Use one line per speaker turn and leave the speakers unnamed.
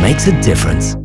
makes a difference.